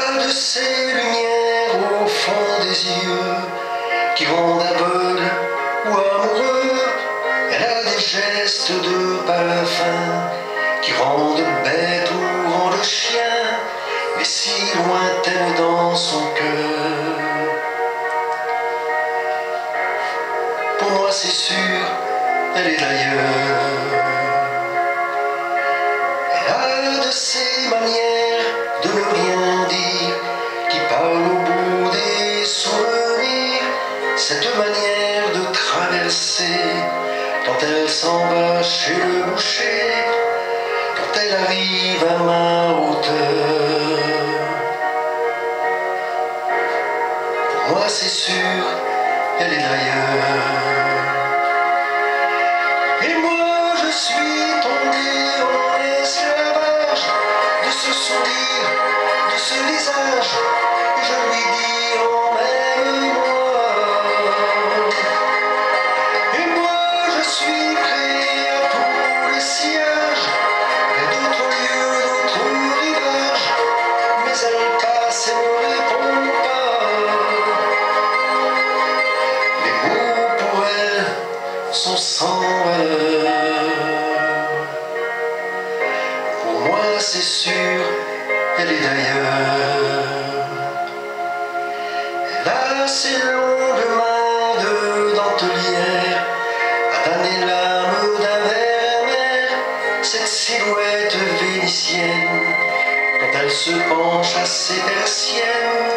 De ces lumières au fond des yeux qui rendent aveugle ou amoureux. Elle a des gestes de parfum qui rendent bête ou rendent chien, mais si lointaine dans son cœur. Pour moi, c'est sûr, elle est d'ailleurs. S'en chez le boucher, quand elle arrive à ma hauteur. Pour moi, c'est sûr, elle est d'ailleurs. Valeur. Pour moi, c'est sûr, elle est d'ailleurs. Elle a ses longues mains de dentelière, à l'âme d'un verre cette silhouette vénitienne, quand elle se penche à ses persiennes,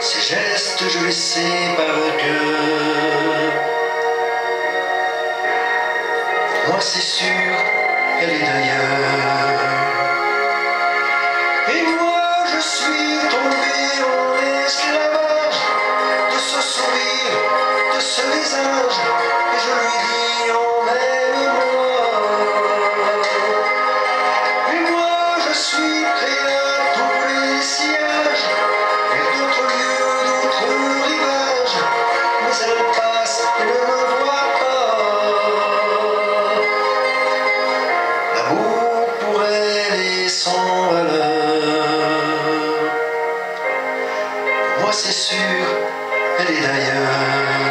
ses gestes, je les sais par cœur. C'est sûr, sans. Moi c'est sûr, elle est d'ailleurs.